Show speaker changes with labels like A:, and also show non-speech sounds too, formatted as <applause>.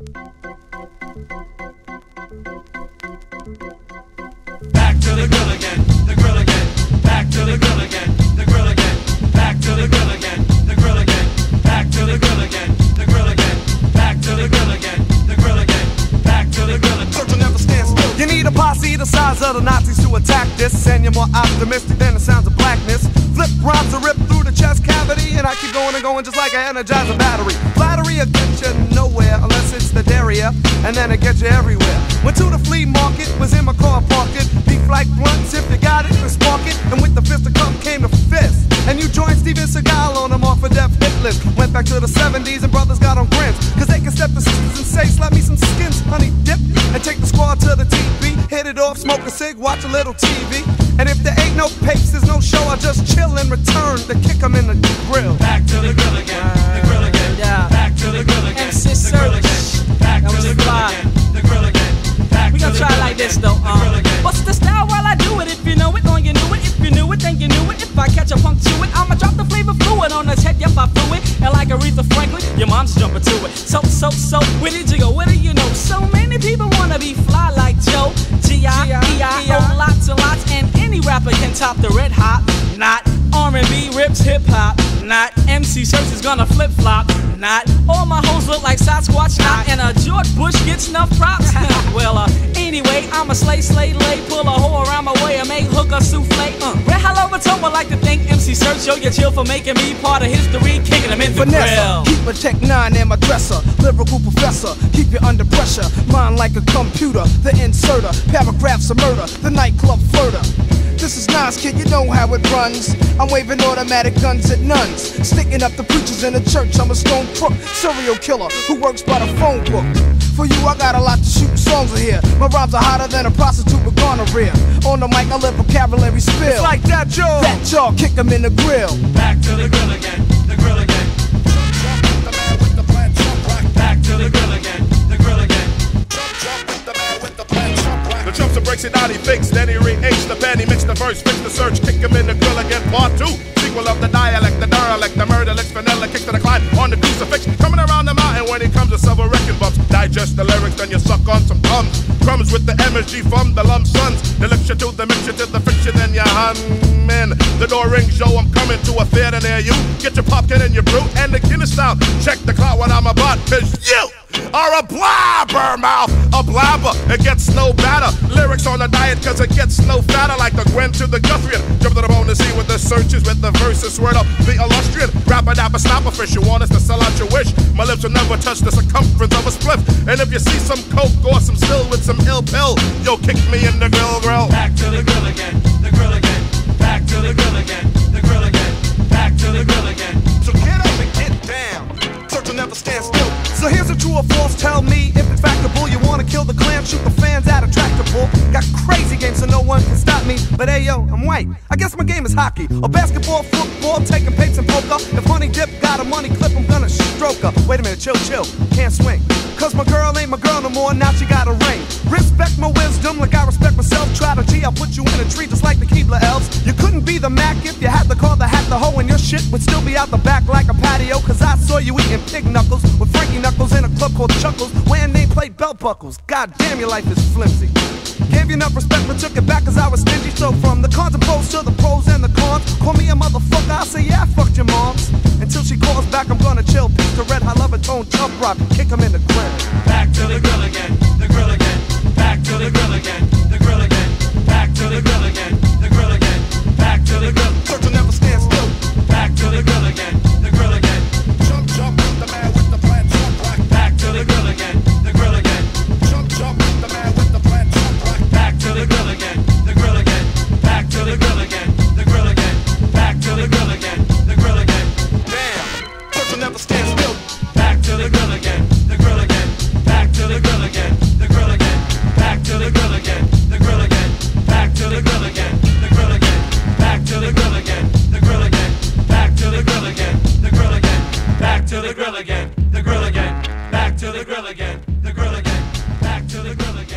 A: Back to the grill again, the grill again. Back to the grill again, the grill again. Back to the grill again, the grill again. Back to the grill again, the grill again. Back to the grill again, the grill again. Back to the grill again.
B: Churchill never stands still. You need a posse the size of the Nazis to attack this. And you're more optimistic than the sounds of And going just like an energizer battery. Flattery will get you nowhere unless it's the derriere. And then it gets you everywhere. Went to the flea market, was in my car parking. Beef like blunts, if you got it, then spark it. And with the fist of come came the fist. And you joined Steven Seagal on them off a death hit list. Went back to the 70s and brothers got on grins. Cause they can step the sisters and say, slap me some skins, honey dip. And take the squad to the TV. Hit it off, smoke a cig, watch a little TV. And if there ain't no pace, there's no show, I just chill and return to kick 'em in the grill.
A: The grill again, the grill again.
C: Yeah.
A: Back to the grill again, the grill again. Back to the grill again, the grill again. Back
C: We
A: to
C: gonna
A: the
C: try
A: grill
C: like this
A: again,
C: though.
A: the grill
C: Um,
A: again.
C: what's the style while I do it? If you know it, then you knew it. If you knew it, then you knew it. If I catch a punk to it, I'ma drop the flavor fluid on his head. Yep, I flew it. And like Aretha Franklin, your mom's jumping to it. So, so, so, where did you go? Where do you know? So many people wanna be fly like Joe. G-I-E-I-O, lots and lots. And any rapper can top the red hot. Not R&B rips hip hop. Not MC Serch is gonna flip flop. Not all my hoes look like Sasquatch. Not and a George Bush gets enough props. <laughs> well, uh, anyway, I'm a slay, slay, lay. Pull a hoe around my way and make hooker souffle. Uh, Red Hello Matoma like to thank MC Serch. Yo, you chill for making me part of history. Kicking them in the
D: Vanessa,
C: grill.
D: keep a Tech 9 in my dresser. Lyrical professor, keep you under pressure. Mind like a computer, the inserter. Paragraphs of murder, the nightclub flirter. This is Nas, kid, you know how it runs. I'm waving automatic guns at nuns. Sticking up the preachers in the church. I'm a stone crook, serial killer who works by the phone book. For you, I got a lot to shoot songs in here. My rhymes are hotter than a prostitute with gonorrhea. On the mic, I let vocabulary spill.
B: It's Like that, Joe.
D: that jaw, kick 'em in the grill.
A: Back to the grill again, the grill again. Back to the grill again, The
E: chumps breaks it down, he fakes, then he re-aged the pen, he mixed the verse, fix the search, kick him in the grill again, part two. Sequel of the dialect, the derelict, the murder, licks, vanilla, kick to the climb on the crucifix. Coming around the mountain when he comes to several wrecking bumps. Digest the lyrics, then you suck on some crumbs. Crumbs with the MSG from the lump sons. The lecture to the mixture to the fiction, and you hum in. The door rings, yo, I'm coming to a theater near you. Get your popcorn and your brew and the Guinness out. Check the clock when I'm about, cause you are a blabbermouth, a blabber. It gets no better. Lyrics on the diet cause it gets no fatter like the Gwen to the Guthrie. Jump to the bone to see what the search is with the verses. Word up the illustrious rapper dapper snapper fish. You want us to sell out your. Lips never touch the circumference of a spliff. And if you see some coke or some still with some ill pill, yo, kick me in the grill grill.
A: Back to the grill again, the grill again. Back to the grill again, the grill again. Back to the grill again.
B: So get up and get down. Churchill never stands still. So here's a true or false. Tell me if it's factable. You wanna kill the clan, shoot the fans at a tractable. Got crazy games so no one can stop me. But hey yo, I'm white. I guess my game is hockey or basketball, football, taking pates and poker. If Honey Dip got a money Wait a minute, chill, chill. Can't swing. Cause my girl ain't my girl no more, now she got a ring. Respect my wisdom like I respect myself. To G, I'll put you in a tree just like the Keebler elves. You couldn't be the Mac if you had the car, the hat, the hoe, and your shit would still be out the back like a patio. Cause I saw you eating pig knuckles with Frankie Knuckles in a club called Chuckles, wearing nameplate belt buckles. God damn, your life is flimsy. Gave you enough respect, but took it back cause I was stingy. So from the cons and pros to the pros and the cons, call me a motherfucker, I say yeah, I fucked your moms. Back, I'm gonna chill. Piece the red high love and tone Chubb Rock, kick him in the grill.
A: Back to the grill again, the grill again. Back to the grill again, the grill again. Back to the grill to the grill again, the grill again, back to the grill again.